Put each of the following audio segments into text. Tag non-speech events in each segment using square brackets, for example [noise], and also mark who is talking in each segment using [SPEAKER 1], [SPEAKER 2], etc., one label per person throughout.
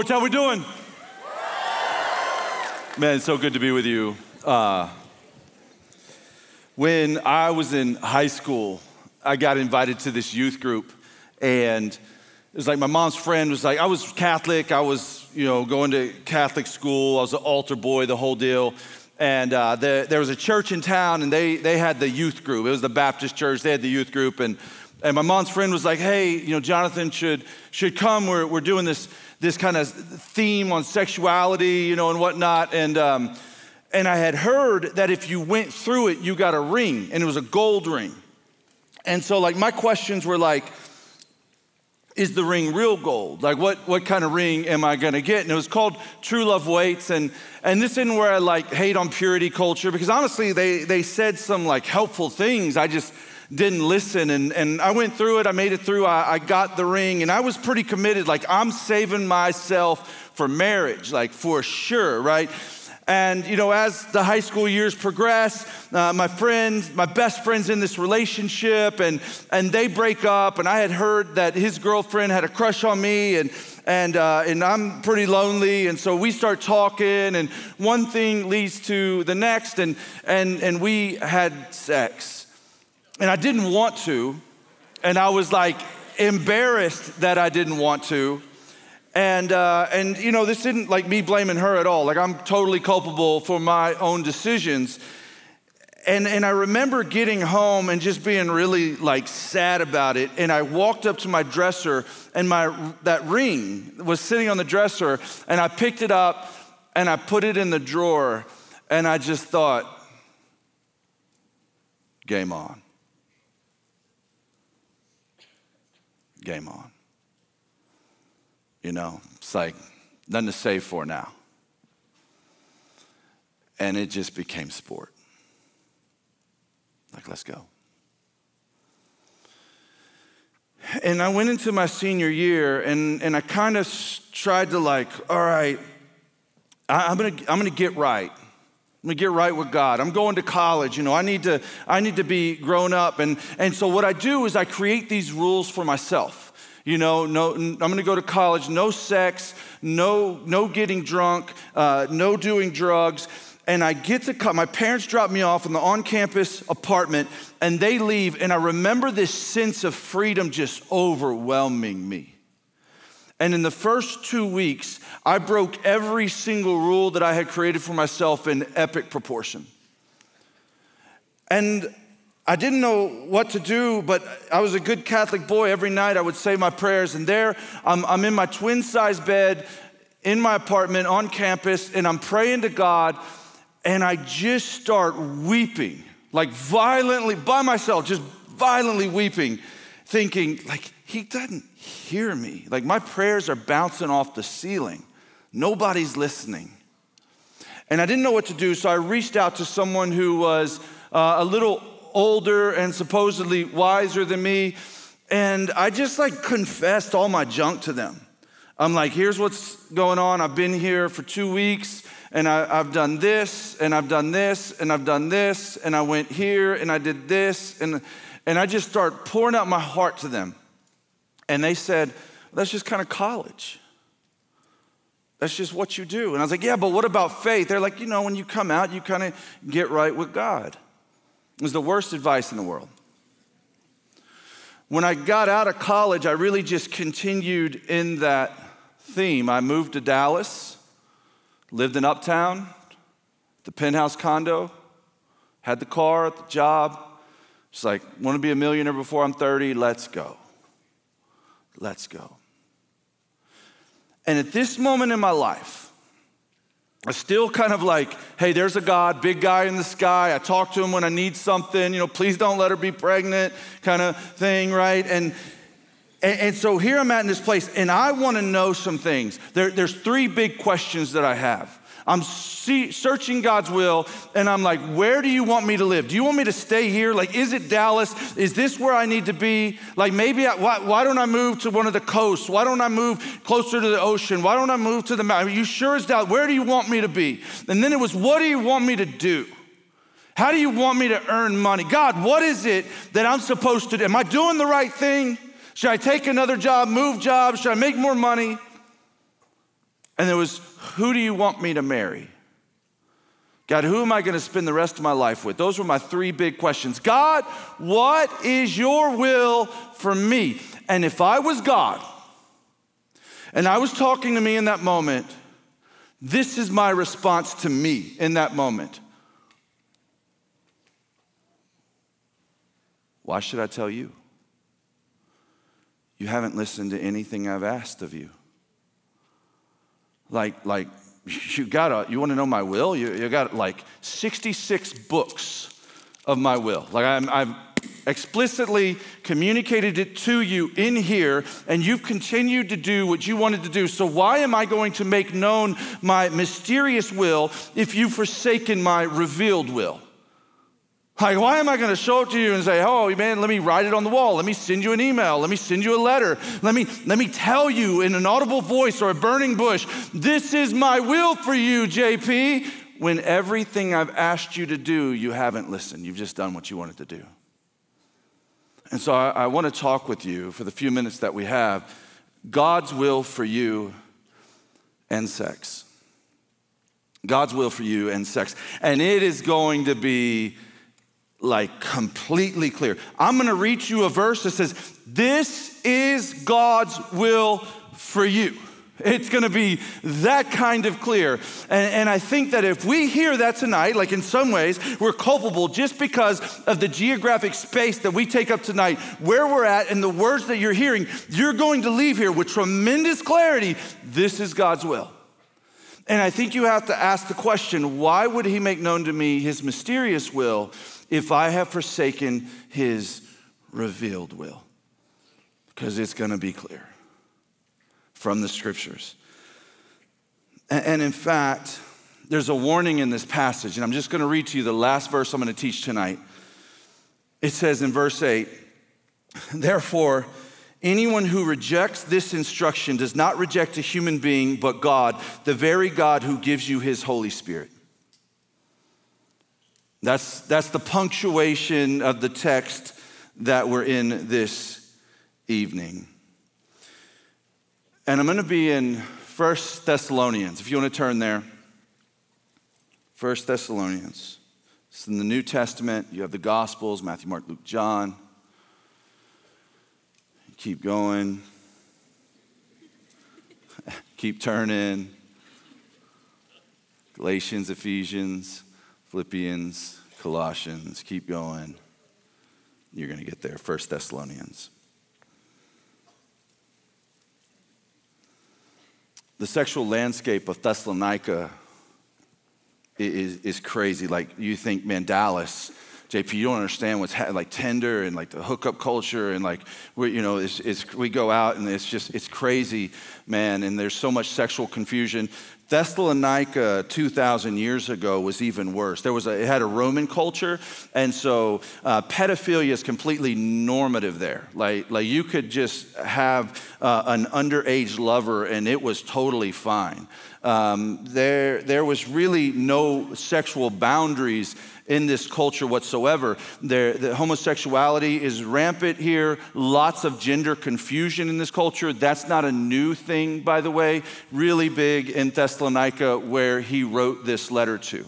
[SPEAKER 1] Porch, how we doing? Man, it's so good to be with you. Uh, when I was in high school, I got invited to this youth group, and it was like my mom's friend was like, I was Catholic, I was, you know, going to Catholic school, I was an altar boy, the whole deal. And uh, the, there was a church in town, and they, they had the youth group. It was the Baptist church, they had the youth group, and and my mom's friend was like, hey, you know, Jonathan should, should come. We're, we're doing this, this kind of theme on sexuality, you know, and whatnot. And, um, and I had heard that if you went through it, you got a ring, and it was a gold ring. And so, like, my questions were like, is the ring real gold? Like, what, what kind of ring am I gonna get? And it was called True Love Waits. And, and this isn't where I like hate on purity culture, because honestly, they, they said some like helpful things. I just, didn't listen. And, and I went through it, I made it through, I, I got the ring, and I was pretty committed. Like, I'm saving myself for marriage, like for sure, right? And, you know, as the high school years progress, uh, my friends, my best friends in this relationship, and, and they break up. And I had heard that his girlfriend had a crush on me, and, and, uh, and I'm pretty lonely. And so we start talking, and one thing leads to the next, and, and, and we had sex. And I didn't want to. And I was like embarrassed that I didn't want to. And, uh, and you know, this isn't like me blaming her at all. Like, I'm totally culpable for my own decisions. And, and I remember getting home and just being really like sad about it. And I walked up to my dresser, and my, that ring was sitting on the dresser. And I picked it up and I put it in the drawer. And I just thought, game on. Game on. You know, it's like nothing to save for now. And it just became sport. Like, let's go. And I went into my senior year and, and I kind of tried to, like, all right, I, am gonna, I'm gonna get right. I'm gonna get right with God. I'm going to college. You know, I need to, I need to be grown up. And, and so what I do is I create these rules for myself. You know, no, I'm gonna go to college, no sex, no, no getting drunk, uh, no doing drugs. And I get to come, my parents drop me off in the on campus apartment and they leave. And I remember this sense of freedom just overwhelming me. And in the first two weeks, I broke every single rule that I had created for myself in epic proportion. And I didn't know what to do, but I was a good Catholic boy. Every night I would say my prayers, and there I'm, I'm in my twin size bed in my apartment on campus, and I'm praying to God, and I just start weeping, like violently by myself, just violently weeping, thinking, like, He doesn't hear me. Like my prayers are bouncing off the ceiling. Nobody's listening. And I didn't know what to do, so I reached out to someone who was uh, a little older and supposedly wiser than me. And I just like confessed all my junk to them. I'm like, here's what's going on. I've been here for two weeks and I, have done this and I've done this and I've done this and I went here and I did this. And, and I just start pouring out my heart to them. And they said, that's just kind of college. That's just what you do. And I was like, yeah, but what about faith? They're like, you know, when you come out, you kind of get right with God. It was the worst advice in the world. When I got out of college, I really just continued in that theme. I moved to Dallas, lived in Uptown, the penthouse condo, had the car, the job. It's like, want to be a millionaire before I'm 30? Let's go. Let's go. And at this moment in my life, I still kind of like, hey, there's a God, big guy in the sky. I talk to him when I need something, you know, please don't let her be pregnant, kind of thing, right? And and, and so here I'm at in this place, and I want to know some things. There, there's three big questions that I have. I'm see, searching God's will, and I'm like, where do you want me to live? Do you want me to stay here? Like, is it Dallas? Is this where I need to be? Like, maybe, I, why, why don't I move to one of the coasts? Why don't I move closer to the ocean? Why don't I move to the mountain? Are you sure it's Dallas? Where do you want me to be? And then it was, what do you want me to do? How do you want me to earn money? God, what is it that I'm supposed to do? Am I doing the right thing? Should I take another job, move jobs? Should I make more money? and there was, Who do you want me to marry? God, who am I going to spend the rest of my life with? Those were my three big questions. God, what is your will for me? And if I was God and I was talking to me in that moment, this is my response to me in that moment. Why should I tell you? You haven't listened to anything I've asked of you. Like, like you gotta, you wanna know my will? You, you got like 66 books of my will. Like I'm, I've explicitly communicated it to you in here, and you've continued to do what you wanted to do. So, why am I going to make known my mysterious will if you've forsaken my revealed will? Like, why am I going to show it to you and say, oh, man, let me write it on the wall. Let me send you an email. Let me send you a letter. Let me, let me tell you in an audible voice or a burning bush, this is my will for you, JP. When everything I've asked you to do, you haven't listened. You've just done what you wanted to do. And so I, I want to talk with you for the few minutes that we have God's will for you and sex. God's will for you and sex. And it is going to be like completely clear. I'm gonna read you a verse that says, This is God's will for you. It's gonna be that kind of clear. And, and, I think that if we hear that tonight, like in some ways, we're culpable just because of the geographic space that we take up tonight, where we're at, and the words that you're hearing, you're going to leave here with tremendous clarity. This is God's will. And I think you have to ask the question why would He make known to me His mysterious will? If I have forsaken his revealed will. Because it's going to be clear from the scriptures. And in fact, there's a warning in this passage, and I'm just going to read to you the last verse I'm going to teach tonight. It says in verse 8, Therefore, anyone who rejects this instruction does not reject a human being, but God, the very God who gives you his Holy Spirit. That's, that's the punctuation of the text that we're in this evening. And I'm going to be in First Thessalonians, if you want to turn there. First Thessalonians. It's in the New Testament. You have the Gospels Matthew, Mark, Luke, John. Keep going. [laughs] Keep turning. Galatians, Ephesians. Philippians, Colossians, keep going. You're going to get there. First Thessalonians. The sexual landscape of Thessalonica is, is crazy. Like you think, man, Dallas, JP, you don't understand what's ha- like Tinder and like the hookup culture and like we, you know, it's, it's, we go out and it's just it's crazy, man. And there's so much sexual confusion. Thessalonica 2,000 years ago was even worse. There was a, it had a Roman culture, and so uh, pedophilia is completely normative there. Like, like you could just have uh, an underage lover, and it was totally fine. Um, there, there was really no sexual boundaries in this culture whatsoever. There, the homosexuality is rampant here, lots of gender confusion in this culture. That's not a new thing, by the way, really big in Thessalonica, where he wrote this letter to.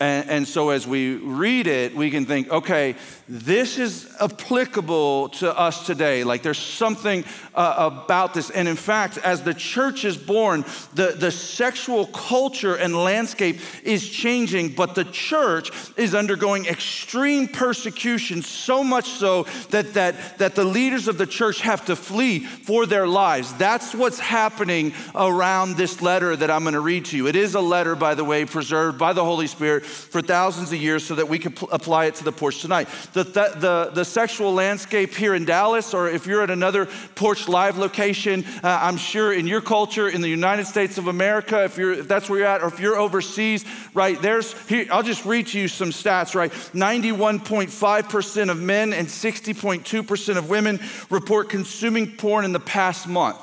[SPEAKER 1] And, and, so as we read it, we can think, okay, this is applicable to us today. Like there's something uh, about this. And in fact, as the church is born, the, the sexual culture and landscape is changing, but the church is undergoing extreme persecution, so much so that, that, that the leaders of the church have to flee for their lives. That's what's happening around this letter that I'm going to read to you. It is a letter, by the way, preserved by the Holy Spirit for thousands of years so that we can pl- apply it to the porch tonight. The, the, the, the, sexual landscape here in Dallas, or if you're at another Porch Live location, uh, I'm sure in your culture in the United States of America, if, you're, if that's where you're at, or if you're overseas, right, there's, here, I'll just read to you some stats, right? 91.5% of men and 60.2% of women report consuming porn in the past month.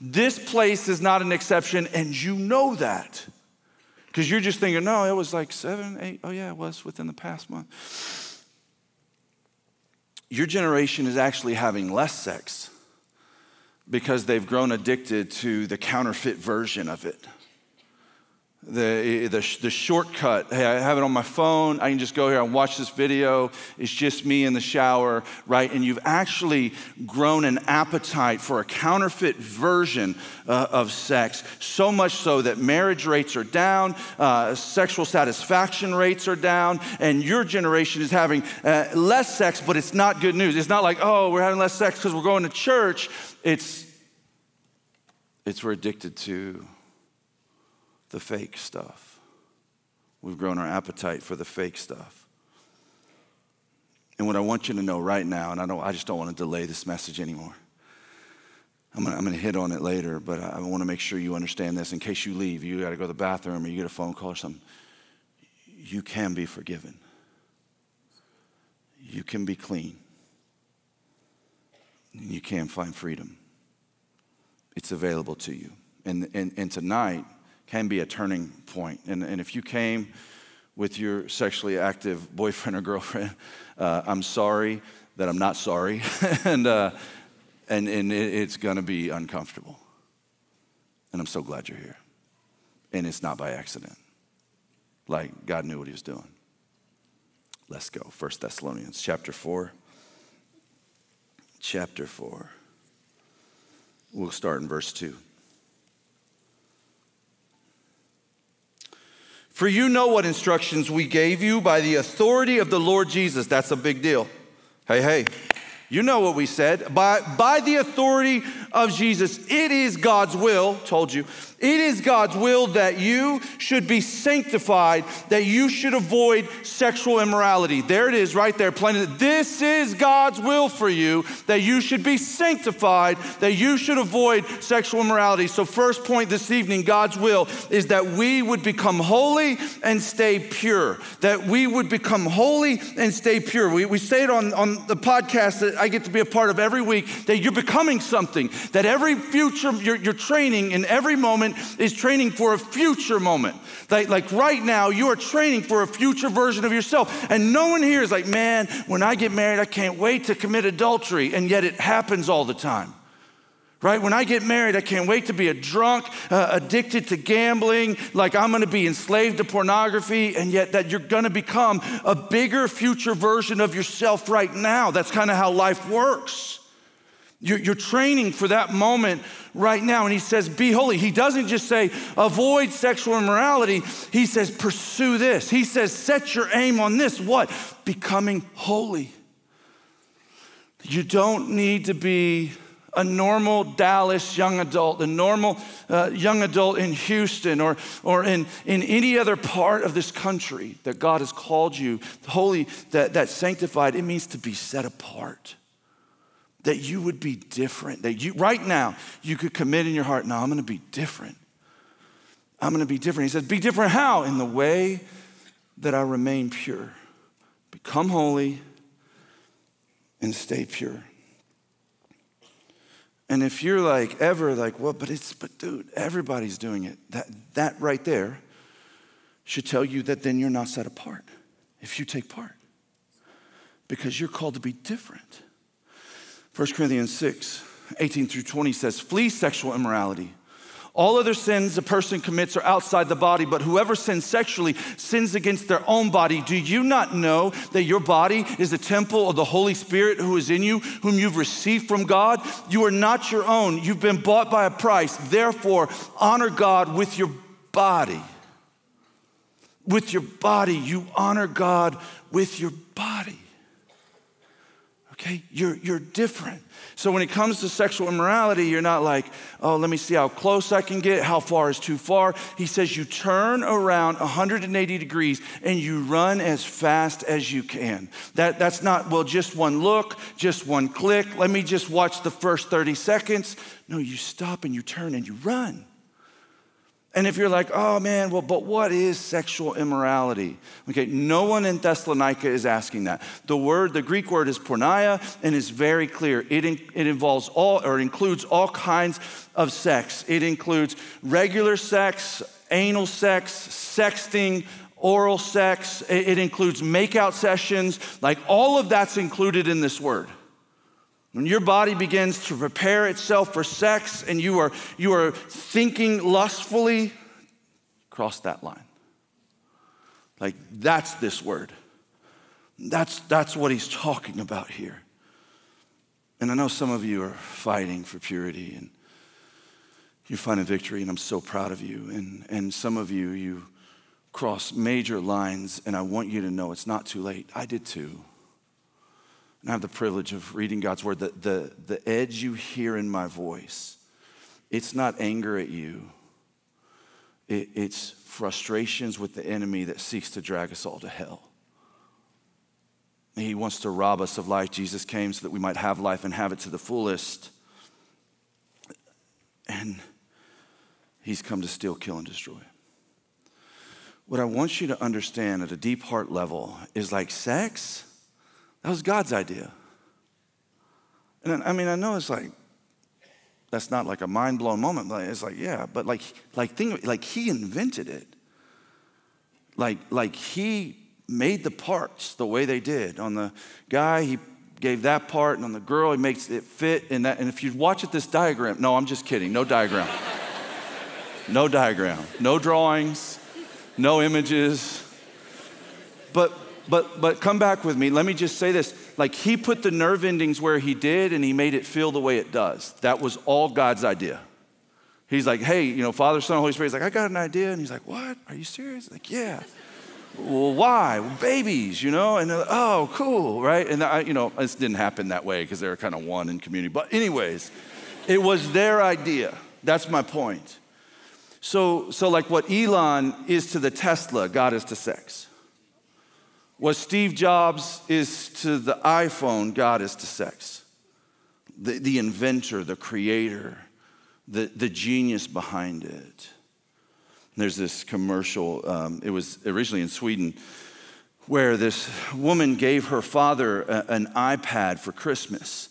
[SPEAKER 1] This place is not an exception, and you know that. Because you're just thinking, no, it was like seven, eight. Oh, yeah, it was within the past month. Your generation is actually having less sex because they've grown addicted to the counterfeit version of it the, the, the shortcut. Hey, I have it on my phone. I can just go here and watch this video. It's just me in the shower, right? And you've actually grown an appetite for a counterfeit version uh, of sex, so much so that marriage rates are down, uh, sexual satisfaction rates are down, and your generation is having uh, less sex, but it's not good news. It's not like, oh, we're having less sex because we're going to church. It's, it's we're addicted to the fake stuff. We've grown our appetite for the fake stuff. And what I want you to know right now, and I, don't, I just don't want to delay this message anymore. I'm I'm gonna hit on it later, but I, I want to make sure you understand this in case you leave, you got to go to the bathroom or you get a phone call or something. You can be forgiven, you can be clean, and you can find freedom. It's available to you. And, and, and tonight, can be a turning point. And, and if you came with your sexually active [laughs] boyfriend or girlfriend, uh, I'm sorry that I'm not sorry. [laughs] and, uh, and, and it's going to be uncomfortable. And I'm so glad you're here. And it's not by accident. Like God knew what he was doing. Let's go. First Thessalonians chapter 4. Chapter 4. We'll start in verse 2. For you know what instructions we gave you by the authority of the Lord Jesus. That's a big deal. Hey, hey, you know what we said. By, by the authority of Jesus, it is God's will, told you, it is God's will that you should be sanctified, that you should avoid sexual immorality. There it is, right there, plain. This is God's will for you, that you should be sanctified, that you should avoid sexual immorality. So, first point this evening God's will is that we would become holy and stay pure, that we would become holy and stay pure. We, we say it on, on the podcast that I get to be a part of every week that you're becoming something, that every future, you're, you're training in every moment is training for a future moment. Like, like right now, you are training for a future version of yourself. And no one here is like, man, when I get married, I can't wait to commit adultery. And yet it happens all the time right? When I get married, I can't wait to be a drunk, uh, addicted to gambling, like I'm gonna be enslaved to pornography, and yet that you're gonna become a bigger future version of yourself right now. That's kind of how life works. You're, training for that moment right now. And he says, Be holy. He doesn't just say, Avoid sexual immorality. He says, Pursue this. He says, Set your aim on this. What? Becoming holy. You don't need to be a normal Dallas young adult, a normal uh, young adult in Houston or, or in, in any other part of this country that God has called you, holy, that, that sanctified, it means to be set apart that you would be different. That you, right now, you could commit in your heart, no, I'm gonna be different. I'm gonna be different. He says, be different how? In the way that I remain pure. Become holy and stay pure. And if you're like ever like, well, but it's, but dude, everybody's doing it. That, that right there should tell you that then you're not set apart if you take part because you're called to be different. 1 Corinthians 6, 18 through 20 says, Flee sexual immorality. All other sins a person commits are outside the body, but whoever sins sexually sins against their own body. Do you not know that your body is a temple of the Holy Spirit who is in you, whom you've received from God? You are not your own. You've been bought by a price. Therefore, honor God with your body. With your body, you honor God with your body. Okay, you're, you're different. So when it comes to sexual immorality, you're not like, oh, let me see how close I can get, how far is too far. He says you turn around 180 degrees and you run as fast as you can. That, that's not, well, just one look, just one click. Let me just watch the first 30 seconds. No, you stop and you turn and you run. And if you're like, oh man, well, but what is sexual immorality? Okay, no one in Thessalonica is asking that. The word, the Greek word is porneia, and is very clear. It, in, it involves all, or includes all kinds of sex. It includes regular sex, anal sex, sexting, oral sex. It, it includes makeout sessions. Like all of that's included in this word. When your body begins to prepare itself for sex and you are, you are thinking lustfully, cross that line. Like, that's this word. That's, that's what he's talking about here. And I know some of you are fighting for purity and you find a victory, and I'm so proud of you. And, and some of you, you cross major lines, and I want you to know it's not too late. I did too. And I have the privilege of reading God's word. The, the, the edge you hear in my voice, it's not anger at you, it, it's frustrations with the enemy that seeks to drag us all to hell. He wants to rob us of life. Jesus came so that we might have life and have it to the fullest. And he's come to steal, kill, and destroy. What I want you to understand at a deep heart level is like sex that was God's idea. And I mean, I know it's like, that's not like a mind blowing moment. But it's like, yeah, but like, like, think, like he invented it. Like, like he made the parts the way they did. On the guy, he gave that part, and on the girl, he makes it fit. And that, and if you watch it, this diagram, no, I'm just kidding, no diagram. no diagram, no drawings, no images. But but but come back with me. Let me just say this. Like he put the nerve endings where he did and he made it feel the way it does. That was all God's idea. He's like, hey, you know, Father, Son, Holy Spirit. He's like, I got an idea. And he's like, what? Are you serious? Like, yeah. well, why? Well, babies, you know? And like, oh, cool, right? And I, you know, this didn't happen that way because they were kind of one in community. But anyways, it was their idea. That's my point. So, so like what Elon is to the Tesla, God is to sex. What Steve Jobs is to the iPhone, God is to sex. The, the inventor, the creator, the, the genius behind it. There's this commercial, um, it was originally in Sweden, where this woman gave her father a, an iPad for Christmas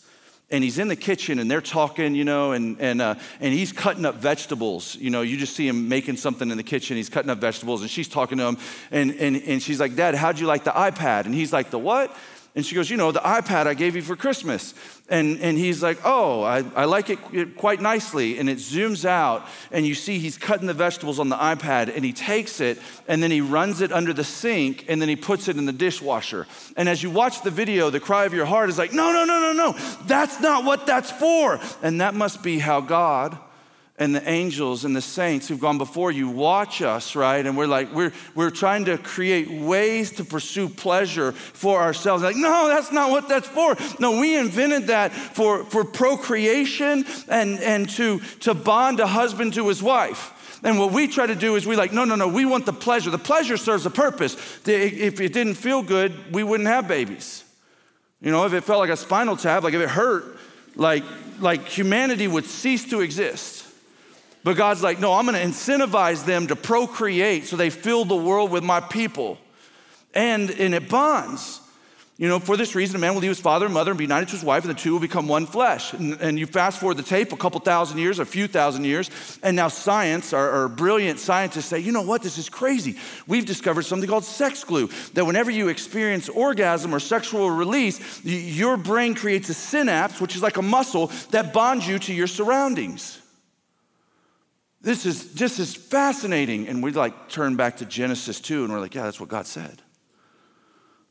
[SPEAKER 1] and he's in the kitchen and they're talking, you know, and, and, uh, and he's cutting up vegetables. You know, you just see him making something in the kitchen. He's cutting up vegetables and she's talking to him. And, and, and she's like, Dad, how'd you like the iPad? And he's like, The what? And she goes, You know, the iPad I gave you for Christmas. And, and he's like, Oh, I, I like it quite nicely. And it zooms out, and you see he's cutting the vegetables on the iPad, and he takes it, and then he runs it under the sink, and then he puts it in the dishwasher. And as you watch the video, the cry of your heart is like, No, no, no, no, no. That's not what that's for. And that must be how God and the angels and the saints who've gone before you watch us, right? And we're like, we're, we're trying to create ways to pursue pleasure for ourselves. Like, no, that's not what that's for. No, we invented that for, for procreation and, and to, to bond a husband to his wife. And what we try to do is we like, no, no, no, we want the pleasure. The pleasure serves a purpose. If it didn't feel good, we wouldn't have babies. You know, if it felt like a spinal tap, like if it hurt, like, like humanity would cease to exist. But God's like, no, I'm gonna incentivize them to procreate so they fill the world with my people. And, and it bonds. You know, for this reason, a man will leave his father and mother and be united to his wife, and the two will become one flesh. And, and you fast forward the tape a couple thousand years, a few thousand years, and now science, our, our, brilliant scientists say, you know what, this is crazy. We've discovered something called sex glue, that whenever you experience orgasm or sexual release, your brain creates a synapse, which is like a muscle that bonds you to your surroundings. This is just as fascinating. And we like turn back to Genesis 2 and we're like, yeah, that's what God said.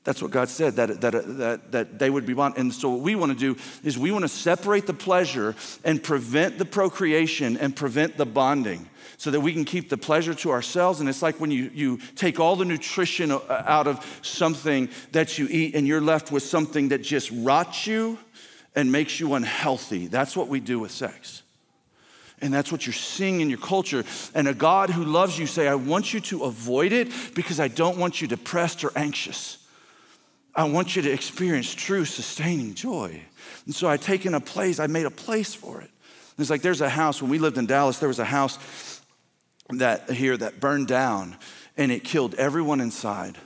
[SPEAKER 1] That's what God said, that, that, that, that they would be bond. And so, what we want to do is we want to separate the pleasure and prevent the procreation and prevent the bonding so that we can keep the pleasure to ourselves. And it's like when you, you take all the nutrition uh, out of something that you eat and you're left with something that just rots you and makes you unhealthy. That's what we do with sex. And that's what you're seeing in your culture. And a God who loves you say, I want you to avoid it because I don't want you depressed or anxious. I want you to experience true sustaining joy. And so I taken a place, I made a place for it. It's like there's a house, when we lived in Dallas, there was a house that here that burned down and it killed everyone inside.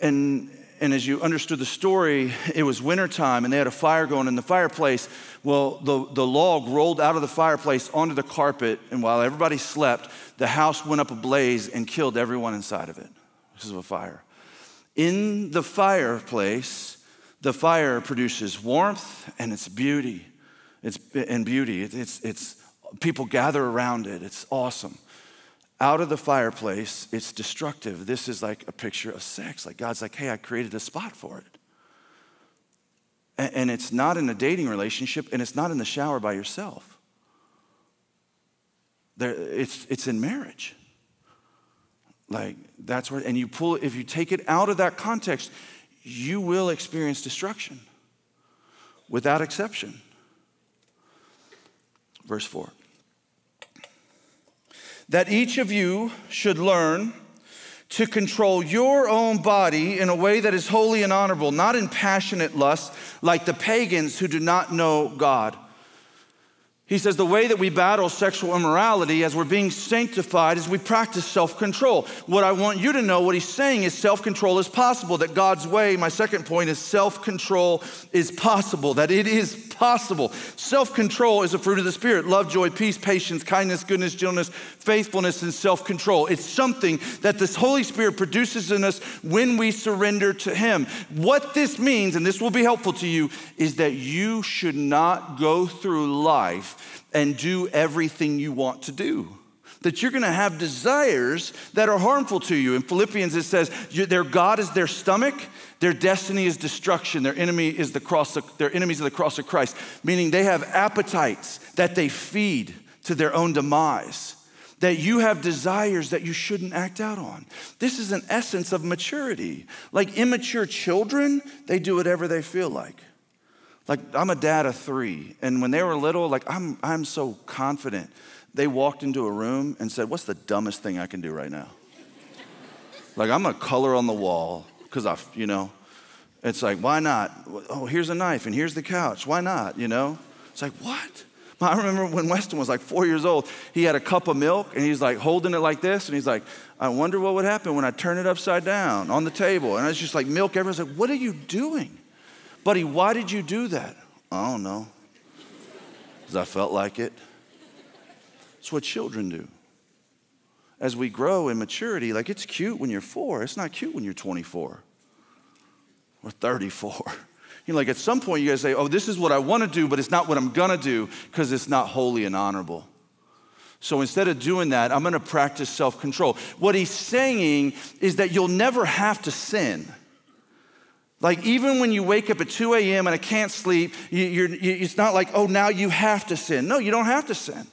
[SPEAKER 1] And and as you understood the story, it was wintertime and they had a fire going in the fireplace. Well, the, the log rolled out of the fireplace onto the carpet, and while everybody slept, the house went up ablaze and killed everyone inside of it because of a fire. In the fireplace, The fire produces warmth and it's beauty. It's and beauty. It's, it's people gather around it. It's awesome. Out of the fireplace, it's destructive. This is like a picture of sex. Like God's like, hey, I created a spot for it. And, it's not in a dating relationship, and it's not in the shower by yourself. There, it's, it's in marriage. Like that's where, and you pull, if you take it out of that context, you will experience destruction without exception. Verse 4 that each of you should learn to control your own body in a way that is holy and honorable, not in passionate lust like the pagans who do not know God. He says the way that we battle sexual immorality as we're being sanctified is we practice self control. What I want you to know, what he's saying is self control is possible, that God's way, my second point is self control is possible, that it is possible. Self control is a fruit of the Spirit love, joy, peace, patience, kindness, goodness, gentleness, faithfulness, and self control. It's something that this Holy Spirit produces in us when we surrender to Him. What this means, and this will be helpful to you, is that you should not go through life and do everything you want to do. That you're gonna have desires that are harmful to you. In Philippians, it says, their God is their stomach, their destiny is destruction, their enemy is the cross, of, their enemies are the cross of Christ, meaning they have appetites that they feed to their own demise that you have desires that you shouldn't act out on. This is an essence of maturity. Like immature children, they do whatever they feel like. Like I'm a dad of three, and when they were little, like I'm, I'm so confident. They walked into a room and said, "What's the dumbest thing I can do right now?" like I'm gonna color on the wall because I, you know, it's like why not? Oh, here's a knife and here's the couch. Why not? You know, it's like what? [laughs] I remember when Weston was like four years old, he had a cup of milk and he's like holding it like this, and he's like, I wonder what would happen when I turn it upside down on the table. And it's just like milk everyone's like, what are you doing? Buddy, why did you do that? I don't know. Because I felt like it. It's what children do. As we grow in maturity, like it's cute when you're four, it's not cute when you're 24 or 34. You know, like at some point, you guys say, Oh, this is what I want to do, but it's not what I'm going to do because it's not holy and honorable. So instead of doing that, I'm going to practice self control. What he's saying is that you'll never have to sin. Like, even when you wake up at 2 a.m. and I can't sleep, you, it's not like, oh, now you have to sin. No, you don't have to sin.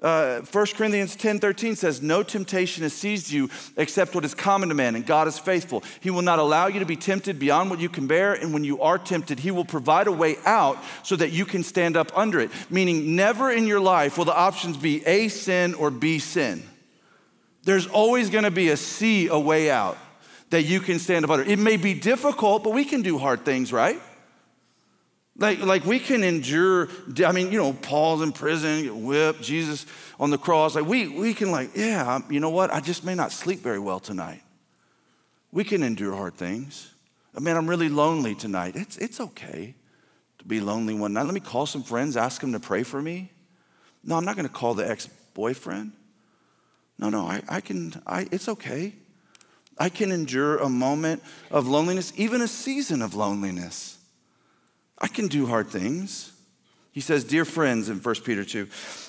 [SPEAKER 1] Uh, 1 Corinthians 10 13 says, No temptation has seized you except what is common to man, and God is faithful. He will not allow you to be tempted beyond what you can bear, and when you are tempted, He will provide a way out so that you can stand up under it. Meaning, never in your life will the options be A, sin, or B, sin. There's always gonna be a C, a way out that you can stand up under. It may be difficult, but we can do hard things, right? Like, like we can endure, I mean, you know, Paul's in prison, whipped, Jesus on the cross. Like we, we can like, yeah, you know what? I just may not sleep very well tonight. We can endure hard things. I mean, I'm really lonely tonight. It's, it's okay to be lonely one night. Let me call some friends, ask them to pray for me. No, I'm not going to call the ex-boyfriend. No, no, I, I can, I, it's okay. I can endure a moment of loneliness, even a season of loneliness. I can do hard things. He says, Dear friends, in 1 Peter 2,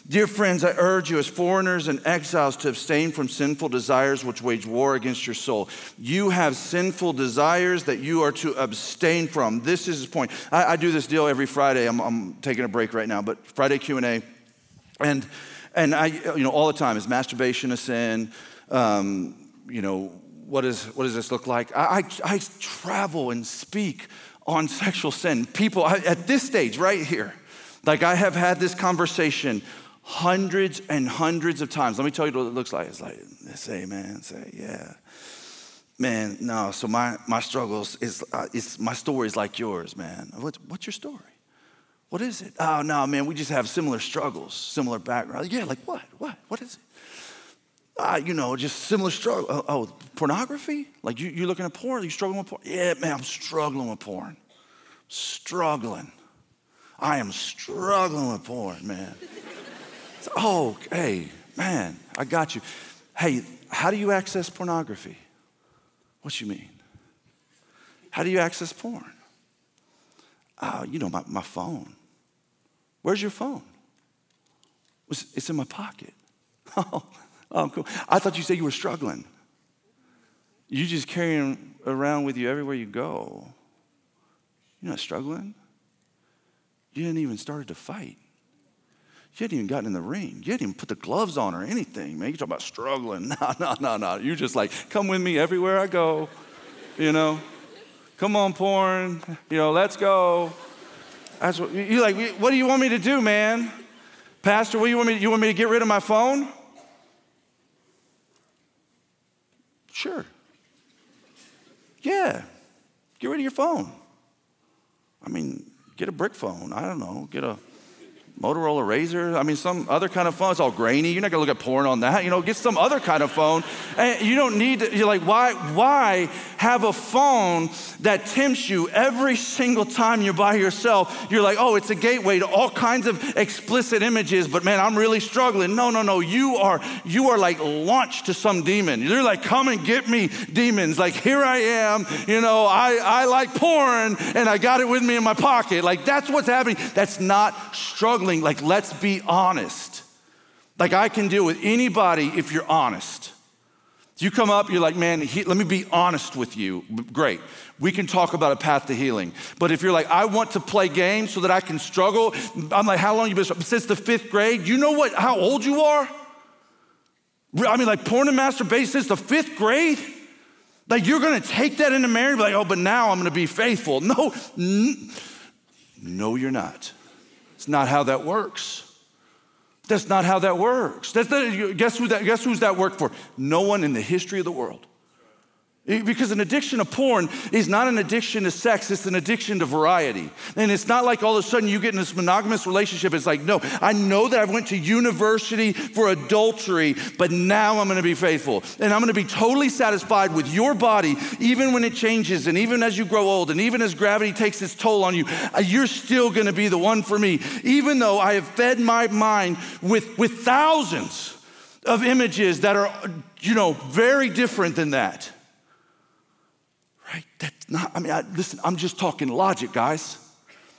[SPEAKER 1] Dear friends, I urge you as foreigners and exiles to abstain from sinful desires which wage war against your soul. You have sinful desires that you are to abstain from. This is his point. I, I do this deal every Friday. I'm, I'm, taking a break right now, but Friday Q&A. And, and I, you know, all the time, is masturbation a sin? Um, you know, what, is, what does this look like? I, I, I travel and speak on sexual sin. People, I, at this stage right here, like I have had this conversation hundreds and hundreds of times. Let me tell you what it looks like. It's like, say, man, say, yeah. Man, no, so my, my struggles is, uh, it's, my story is like yours, man. What's, what's your story? What is it? Oh, no, man, we just have similar struggles, similar background. Yeah, like what? What? What is it? Uh, you know, just similar struggle. Oh, oh, pornography? Like you, you looking at porn? You struggling with porn? Yeah, man, I'm struggling with porn. Struggling. I am struggling with porn, man. oh, hey, man, I got you. Hey, how do you access pornography? What you mean? How do you access porn? Oh, you know, my, my phone. Where's your phone? It's, it's in my pocket. [laughs] Oh, cool. I thought you said you were struggling. You just carrying around with you everywhere you go. You're not struggling. You hadn't even started to fight. You hadn't even gotten in the ring. You hadn't even put the gloves on or anything, man. You talk about struggling. No, no, no, no. You're just like, come with me everywhere I go. You know, come on, porn. You know, let's go. That's what you're like. What do you want me to do, man? Pastor, what do you want me? To, you want me to get rid of my phone? Sure. Yeah. Get rid of your phone. I mean, get a brick phone. I don't know. Get a Motorola Razr. I mean, some other kind of phone. It's all grainy. You're not gonna look at porn on that. You know, get some other kind of phone. And you don't need to, you're like, why, why have a phone that tempts you every single time you're by yourself? You're like, oh, it's a gateway to all kinds of explicit images, but man, I'm really struggling. No, no, no. You are, you are like launched to some demon. You're like, come and get me, demons. Like, here I am. You know, I, I like porn and I got it with me in my pocket. Like, that's what's happening. That's not struggling like, let's be honest. Like, I can deal with anybody if you're honest. You come up, you're like, man, he, let me be honest with you. Great. We can talk about a path to healing. But if you're like, I want to play games so that I can struggle, I'm like, how long you been since the fifth grade? You know what? How old you are? I mean, like porn and masturbation since the fifth grade. Like you're gonna take that into marriage, like, oh, but now I'm gonna be faithful. No, n- no, you're not. It's not how that works. That's not how that works. That's guess, who that, guess who's that worked for? No one in the history of the world. Because an addiction to porn is not an addiction to sex, it's an addiction to variety. And it's not like all of a sudden you get in this monogamous relationship. It's like, no, I know that I went to university for adultery, but now I'm gonna be faithful. And I'm gonna be totally satisfied with your body, even when it changes, and even as you grow old, and even as gravity takes its toll on you, uh, you're still gonna be the one for me. Even though I have fed my mind with, with thousands of images that are, you know, very different than that. Right? That's not, I mean, I, listen, I'm just talking logic, guys.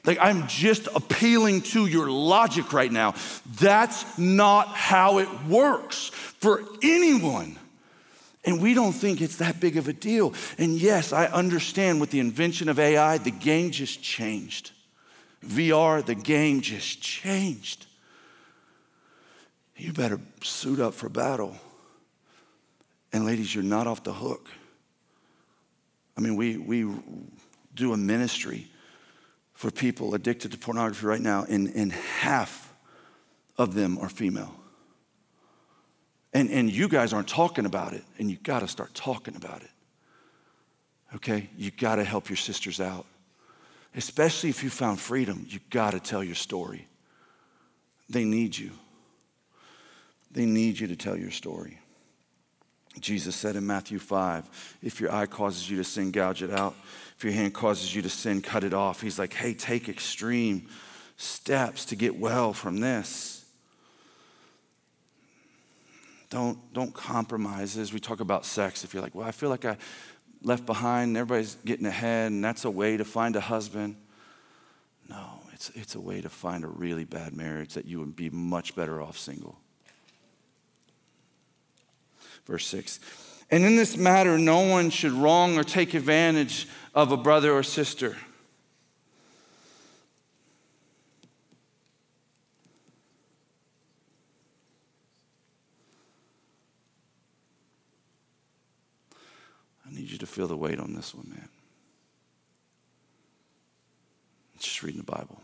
[SPEAKER 1] Like, I'm just appealing to your logic right now. That's not how it works for anyone. And we don't think it's that big of a deal. And yes, I understand with the invention of AI, the game just changed. VR, the game just changed. You better suit up for battle. And ladies, you're not off the hook. I mean, we, we do a ministry for people addicted to pornography right now, and, and half of them are female. And, and you guys aren't talking about it, and you got to start talking about it. Okay? You got to help your sisters out. Especially if you found freedom, you got to tell your story. They need you. They need you to tell your story. Jesus said in Matthew 5, if your eye causes you to sin, gouge it out. If your hand causes you to sin, cut it off. He's like, hey, take extreme steps to get well from this. Don't, don't compromise as we talk about sex. If you're like, well, I feel like I left behind, and everybody's getting ahead, and that's a way to find a husband. No, it's, it's a way to find a really bad marriage that you would be much better off single. Verse 6. And in this matter, no one should wrong or take advantage of a brother or sister. I need you to feel the weight on this one, man. It's Just reading the Bible.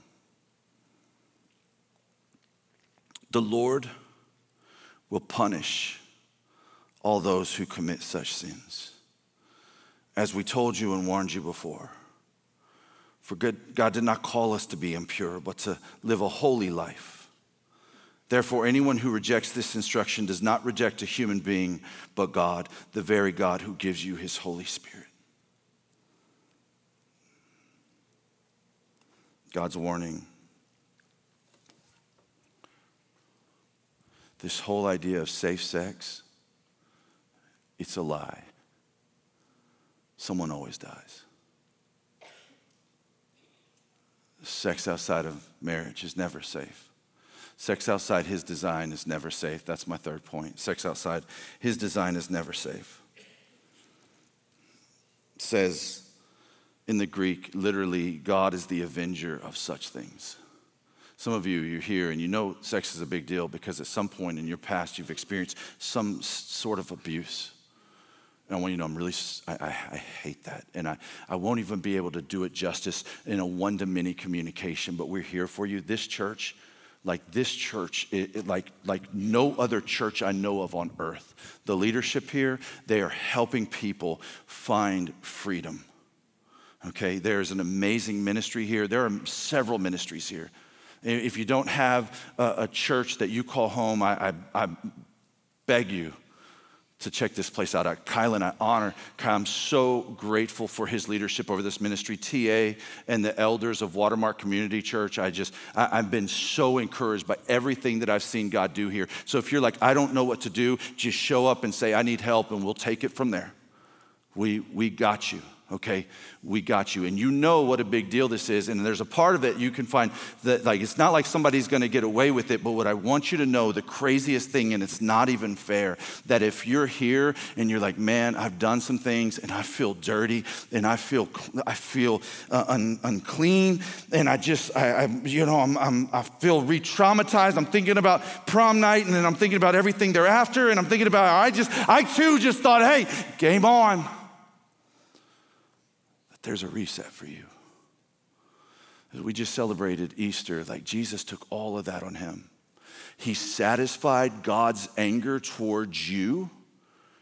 [SPEAKER 1] The Lord will punish all those who commit such sins. As we told you and warned you before. For good, God did not call us to be impure, but to live a holy life. Therefore, anyone who rejects this instruction does not reject a human being, but God, the very God who gives you his Holy Spirit. God's warning. This whole idea of safe sex it's a lie. Someone always dies. Sex outside of marriage is never safe. Sex outside his design is never safe. That's my third point. Sex outside his design is never safe. It says in the Greek, literally, God is the avenger of such things. Some of you, you're here and you know sex is a big deal because at some point in your past you've experienced some sort of abuse. And I want you to know I'm really, I, I, I, hate that. And I, I won't even be able to do it justice in a one to many communication, but we're here for you. This church, like this church, it, it, like, like no other church I know of on earth. The leadership here, they are helping people find freedom. Okay, there's an amazing ministry here. There are several ministries here. If you don't have a, a church that you call home, I, I, I beg you to check this place out. Kylan, I honor Kyle. I'm so grateful for his leadership over this ministry. TA and the elders of Watermark Community Church, I just, I, have been so encouraged by everything that I've seen God do here. So if you're like, I don't know what to do, just show up and say, I need help, and we'll take it from there. We, we got you okay? We got you. And you know what a big deal this is. And there's a part of it you can find that, like, it's not like somebody's gonna get away with it, but what I want you to know the craziest thing, and it's not even fair, that if you're here and you're like, man, I've done some things and I feel dirty and I feel, I feel uh, un, unclean and I just, I, I you know, I'm, I'm, I feel re traumatized. I'm thinking about prom night and then I'm thinking about everything thereafter and I'm thinking about, I just, I too just thought, hey, game on there's a reset for you. As we just celebrated Easter, like Jesus took all of that on him. He satisfied God's anger towards you.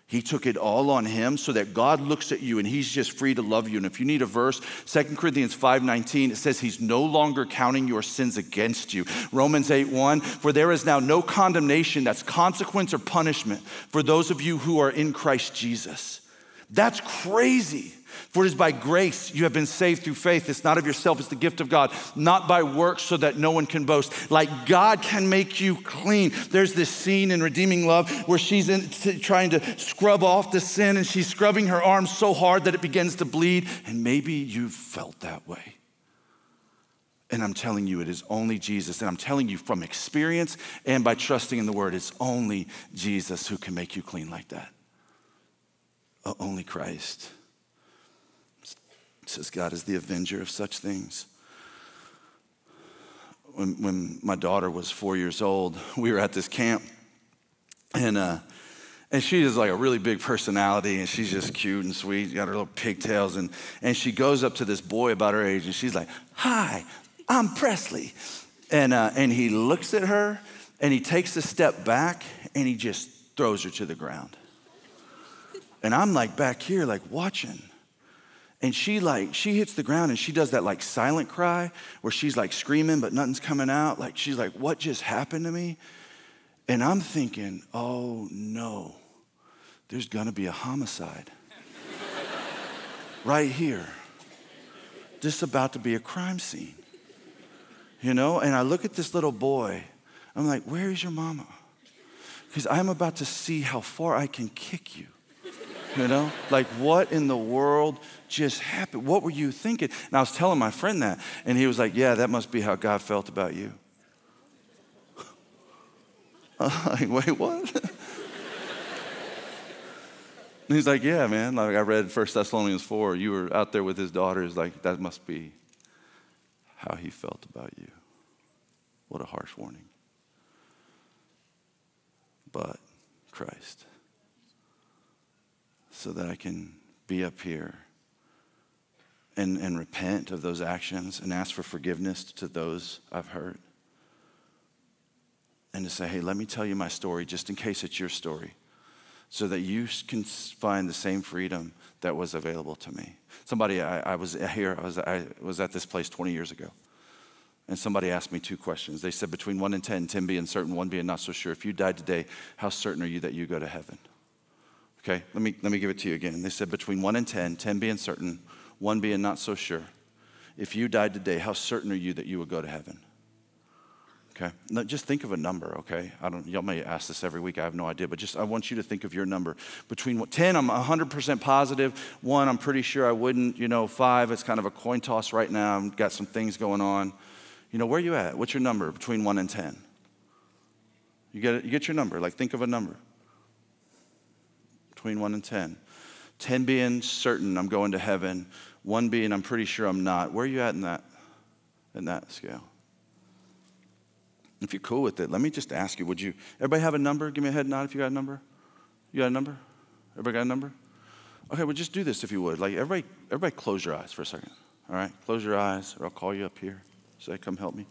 [SPEAKER 1] He took it all on him so that God looks at you and he's just free to love you. And if you need a verse, 2 Corinthians 5:19, it says he's no longer counting your sins against you. Romans 8:1, for there is now no condemnation, that's consequence or punishment for those of you who are in Christ Jesus. That's crazy. For it is by grace you have been saved through faith. It's not of yourself, it's the gift of God, not by works so that no one can boast. Like God can make you clean. There's this scene in Redeeming Love where she's in, trying to scrub off the sin and she's scrubbing her arm so hard that it begins to bleed. And maybe you've felt that way. And I'm telling you, it is only Jesus. And I'm telling you from experience and by trusting in the word, it's only Jesus who can make you clean like that. Only Christ. Says God is the avenger of such things. When, when my daughter was four years old, we were at this camp, and uh, and she is like a really big personality, and she's just cute and sweet. Got her little pigtails, and and she goes up to this boy about her age, and she's like, "Hi, I'm Presley," and uh, and he looks at her, and he takes a step back, and he just throws her to the ground. And I'm like back here, like watching and she like she hits the ground and she does that like silent cry where she's like screaming but nothing's coming out. Like she's like what just happened to me? And i'm thinking oh no. There's gonna be a homicide right here. This is about to be a crime scene. You know? And i look at this little boy. I'm like where is your mama? Because i'm about to see how far i can kick you you know like what in the world just happened? What were you thinking? And I was telling my friend that, and he was like, Yeah, that must be how God felt about you. [laughs] Like, wait, what? and [laughs] he's like, Yeah, man. Like I read 1 Thessalonians 4. You were out there with his daughters. Like, that must be how he felt about you. What a harsh warning. But Christ. So that I can be up here and, and repent of those actions and ask for forgiveness to those I've hurt. And to say, hey, let me tell you my story just in case it's your story, so that you can find the same freedom that was available to me. Somebody, I, I was uh, here, I was, I was at this place 20 years ago. And somebody asked me two questions. They said, between one and 10, 10 being certain, one being not so sure. If you died today, how certain are you that you go to heaven? Okay, let me, let me give it to you again. They said, between one and 10, 10 being certain, one being not so sure. If you died today, how certain are you that you would go to heaven? Okay. Now, just think of a number, okay? I don't, y'all may ask this every week, I have no idea, but just I want you to think of your number. Between 10, I'm 100% positive. One, I'm pretty sure I wouldn't. You know, five, it's kind of a coin toss right now. I've got some things going on. You know, where are you at? What's your number between one and 10? You get, it, you get your number, like think of a number between one and 10. 10 being certain I'm going to heaven, one being I'm pretty sure I'm not. Where are you at in that, in that scale? If you're cool with it, let me just ask you, would you, everybody have a number? Give me a head nod if you got a number. You got a number? Everybody got a number? Okay, well, just do this if you would. Like, everybody, everybody close your eyes for a second. All right? Close your eyes, or I'll call you up here. Say, come help me.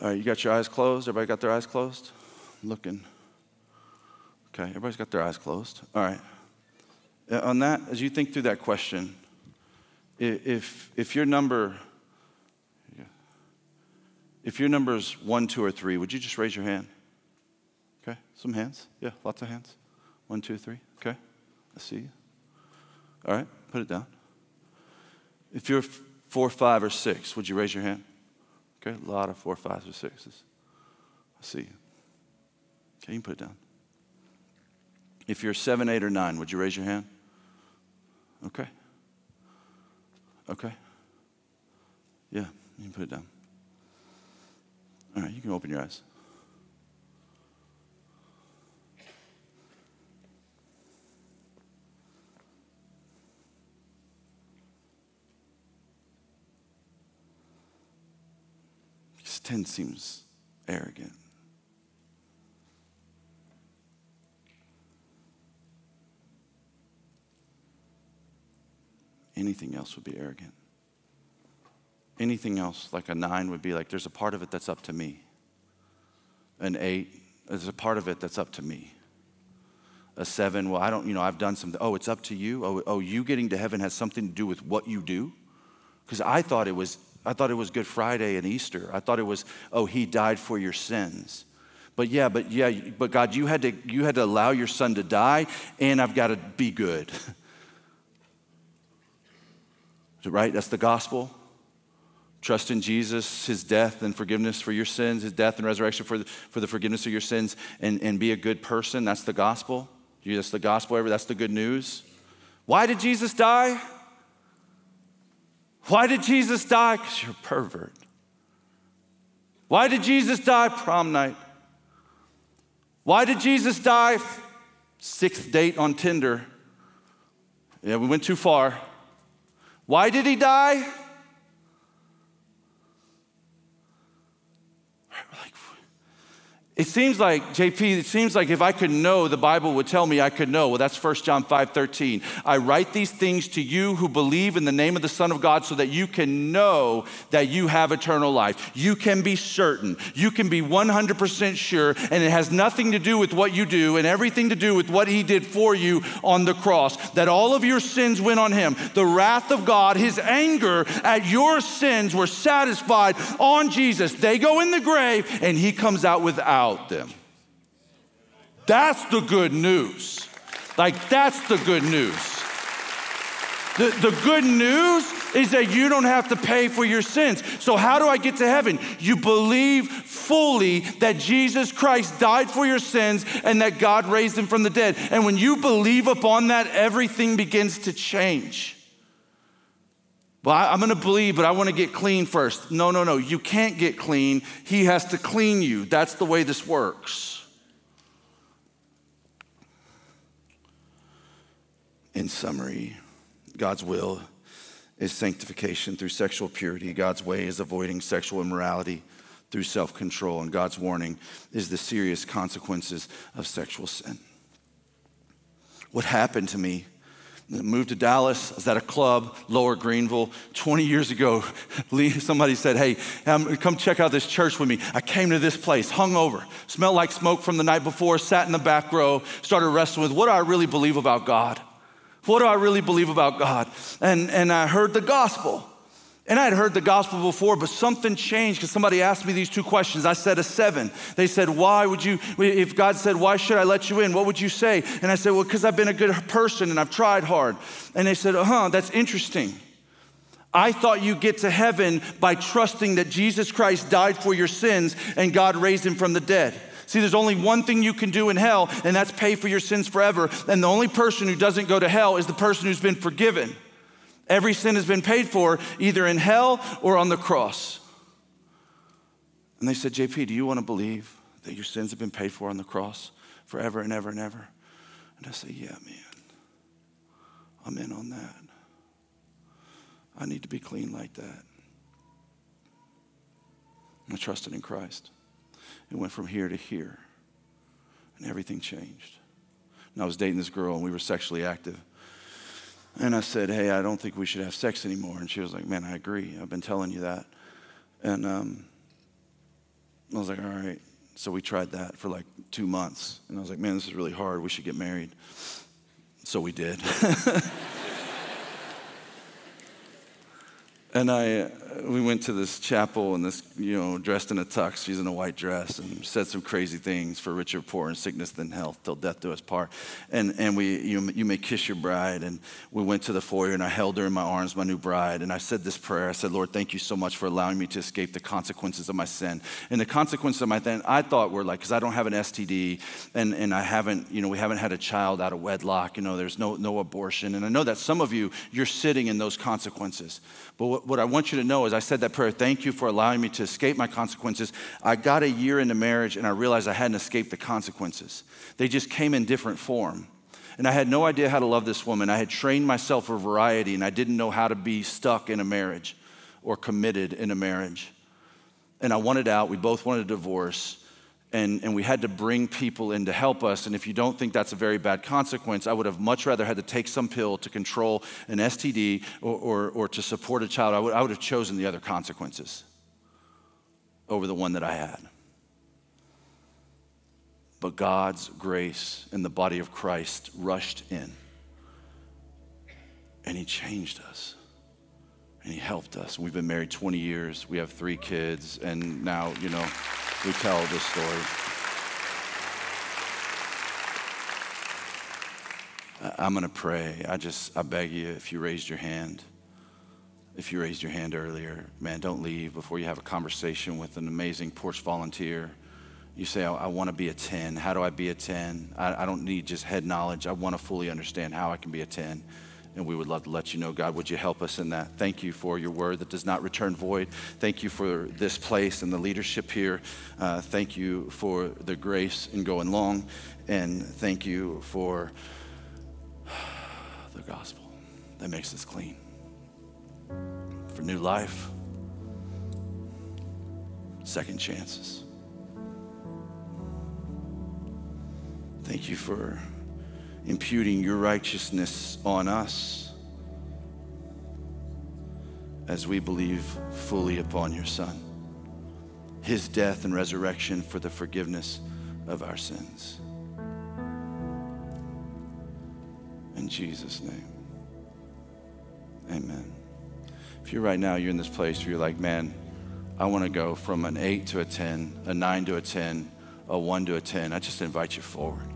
[SPEAKER 1] All right, you got your eyes closed? Everybody got their eyes closed? looking. Okay, everybody's got their eyes closed. All right. On that, as you think through that question, if, if your number if your number is one, two, or three, would you just raise your hand? Okay, some hands. Yeah, lots of hands. One, two, three. Okay, I see you. All right, put it down. If you're four, five, or six, would you raise your hand? Okay, a lot of four, fives, or sixes. I see you. Okay, you can put it down. If you're seven, eight, or nine, would you raise your hand? Okay. Okay. Yeah, you can put it down. All right, you can open your eyes. This 10 seems arrogant. Anything else would be arrogant. Anything else, like a nine, would be like, there's a part of it that's up to me. An eight, there's a part of it that's up to me. A seven, well, I don't, you know, I've done something. Oh, it's up to you? Oh, oh you getting to heaven has something to do with what you do? Because I thought it was, I thought it was Good Friday and Easter. I thought it was, oh, he died for your sins. But yeah, but yeah, but God, you had to, you had to allow your son to die, and I've got to be good. [laughs] right? That's the gospel. Trust in Jesus, his death and forgiveness for your sins, his death and resurrection for the, for the forgiveness of your sins, and, and be a good person. That's the gospel. That's the gospel. That's the good news. Why did Jesus die? Why did Jesus die? Because you're a pervert. Why did Jesus die? Prom night. Why did Jesus die? Sixth date on Tinder. Yeah, we went too far. Why did he die? It seems like, JP, it seems like if I could know, the Bible would tell me I could know. Well, that's 1 John 5 13. I write these things to you who believe in the name of the Son of God so that you can know that you have eternal life. You can be certain. You can be 100% sure, and it has nothing to do with what you do and everything to do with what He did for you on the cross. That all of your sins went on Him. The wrath of God, His anger at your sins were satisfied on Jesus. They go in the grave, and He comes out without about them. That's the good news. Like, that's the good news. The, the good news is that you don't have to pay for your sins. So, how do I get to heaven? You believe fully that Jesus Christ died for your sins and that God raised him from the dead. And when you believe upon that, everything begins to change. Well, I, am going to believe, but I want to get clean first. No, no, no. You can't get clean. He has to clean you. That's the way this works. In summary, God's will is sanctification through sexual purity. God's way is avoiding sexual immorality through self control. And God's warning is the serious consequences of sexual sin. What happened to me moved to Dallas. I was at a club, Lower Greenville. 20 years ago, [laughs] somebody said, Hey, um, come check out this church with me. I came to this place, hungover, smelled like smoke from the night before, sat in the back row, started wrestling with what do I really believe about God? What do I really believe about God? And, and I heard the gospel. And I had heard the gospel before, but something changed because somebody asked me these two questions. I said a seven. They said, Why would you, if God said, Why should I let you in? What would you say? And I said, Well, because I've been a good person and I've tried hard. And they said, Uh huh, that's interesting. I thought you get to heaven by trusting that Jesus Christ died for your sins and God raised him from the dead. See, there's only one thing you can do in hell, and that's pay for your sins forever. And the only person who doesn't go to hell is the person who's been forgiven. Every sin has been paid for either in hell or on the cross. And they said, JP, do you want to believe that your sins have been paid for on the cross forever and ever and ever? And I said, Yeah, man. I'm in on that. I need to be clean like that. I trusted in Christ. It went from here to here, and everything changed. And I was dating this girl, and we were sexually active. And I said, Hey, I don't think we should have sex anymore. And she was like, Man, I agree. I've been telling you that. And um, I was like, All right. So we tried that for like two months. And I was like, Man, this is really hard. We should get married. So we did. [laughs] and I, Uh, we went to this chapel and this, you know, dressed in a tux. She's in a white dress and said some crazy things for richer, poor, and sickness than health, till death do us part. And, and we, you, you may kiss your bride. And we went to the foyer and I held her in my arms, my new bride. And I said this prayer. I said, Lord, thank you so much for allowing me to escape the consequences of my sin. And the consequences of my sin, I thought were like, because I don't have an STD and, and I haven't, you know, we haven't had a child out of wedlock. You know, there's no, no abortion. And I know that some of you, you're sitting in those consequences. But what, what I want you to know is I said that prayer, thank you for allowing me to escape my consequences. I got a year into marriage and I realized I hadn't escaped the consequences. They just came in different form. And I had no idea how to love this woman. I had trained myself for variety and I didn't know how to be stuck in a marriage or committed in a marriage. And I wanted out. We both wanted a divorce and, and we had to bring people in to help us. And if you don't think that's a very bad consequence, I would have much rather had to take some pill to control an STD or, or, or to support a child. I would, I would have chosen the other consequences over the one that I had. But God's grace and the body of Christ rushed in, and He changed us. And he helped us. We've been married 20 years. We have three kids. And now, you know, we tell this story. I'm going to pray. I just, I beg you, if you raised your hand, if you raised your hand earlier, man, don't leave before you have a conversation with an amazing porch volunteer. You say, I, I want to be a 10. How do I be a 10? I, I don't need just head knowledge. I want to fully understand how I can be a 10 and we would love to let you know, God, would you help us in that? Thank you for your word that does not return void. Thank you for this place and the leadership here. Uh, thank you for the grace in going long. And thank you for [sighs] the gospel that makes us clean. For new life, second chances. Thank you for imputing your righteousness on us as we believe fully upon your Son, his death and resurrection for the forgiveness of our sins. In Jesus' name, amen. If you're right now, you're in this place where you're like, man, I want to go from an eight to a 10, a nine to a 10, a one to a 10. I just invite you forward.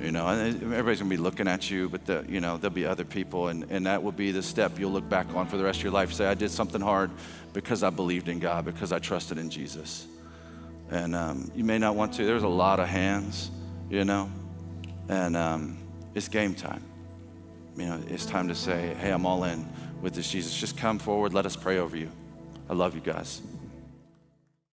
[SPEAKER 1] You know, everybody's gonna be looking at you, but the, you know, there'll be other people, and, and that will be the step you'll look back on for the rest of your life. Say, I did something hard because I believed in God, because I trusted in Jesus. And um, you may not want to. There's a lot of hands, you know, and um, it's game time. You know, it's time to say, hey, I'm all in with this Jesus. Just come forward. Let us pray over you. I love you guys.